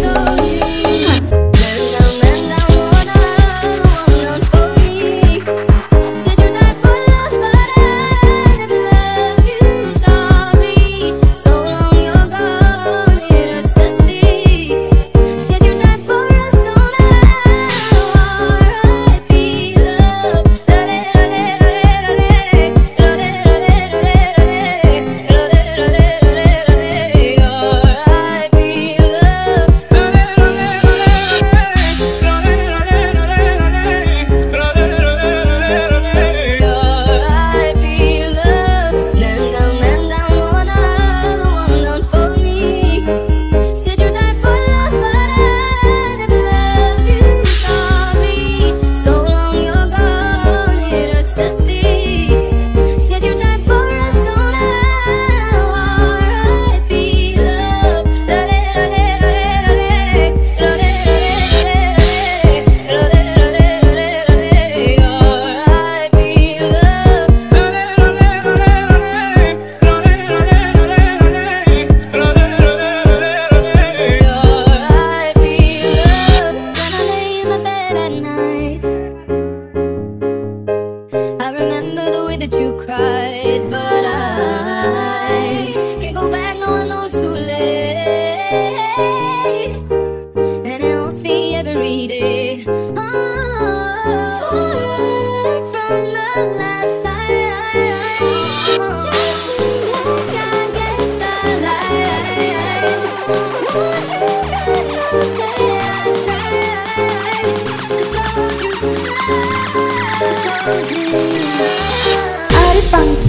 to remember the way that you cried But I can't go back, no one knows too late. And it haunts me every day. Oh, So I from the last time funky.